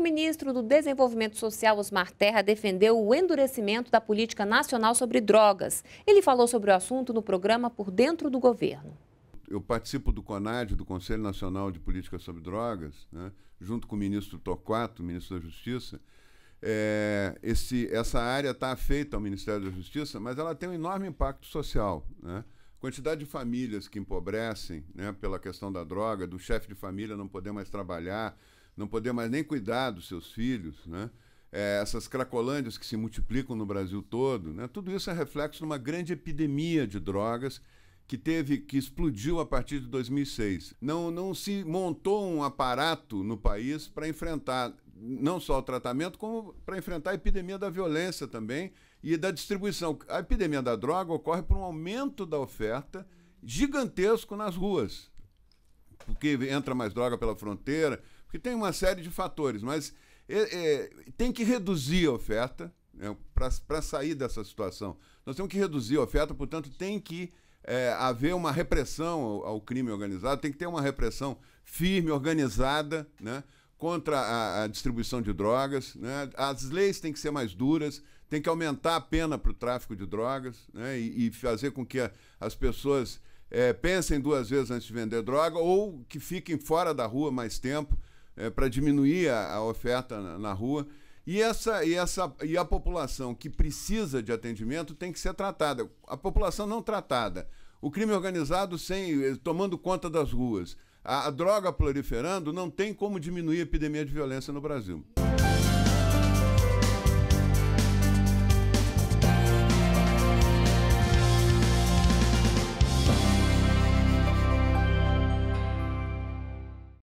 ministro do Desenvolvimento Social, Osmar Terra, defendeu o endurecimento da política nacional sobre drogas. Ele falou sobre o assunto no programa Por Dentro do Governo. Eu participo do CONAD, do Conselho Nacional de Política sobre Drogas, né, junto com o ministro Torquato, ministro da Justiça. É, esse, essa área está feita ao Ministério da Justiça, mas ela tem um enorme impacto social. Né? Quantidade de famílias que empobrecem né, pela questão da droga, do chefe de família não poder mais trabalhar, não poder mais nem cuidar dos seus filhos, né? É, essas cracolândias que se multiplicam no Brasil todo, né? tudo isso é reflexo de uma grande epidemia de drogas que teve que explodiu a partir de 2006. Não, não se montou um aparato no país para enfrentar não só o tratamento, como para enfrentar a epidemia da violência também e da distribuição. A epidemia da droga ocorre por um aumento da oferta gigantesco nas ruas, porque entra mais droga pela fronteira, porque tem uma série de fatores, mas é, é, tem que reduzir a oferta né, para sair dessa situação. Nós temos que reduzir a oferta, portanto, tem que é, haver uma repressão ao, ao, crime organizado, tem que ter uma repressão firme, organizada, né, contra a, a distribuição de drogas. Né? As leis têm que ser mais duras, tem que aumentar a pena para o tráfico de drogas né? e, e, fazer com que a, as pessoas é, pensem duas vezes antes de vender droga ou que fiquem fora da rua mais tempo é, para diminuir a, a oferta na, na, rua. E, essa, e, essa, e a população que precisa de atendimento tem que ser tratada. A população não tratada. O crime organizado sem tomando conta das ruas a, a droga proliferando não tem como diminuir a epidemia de violência no Brasil.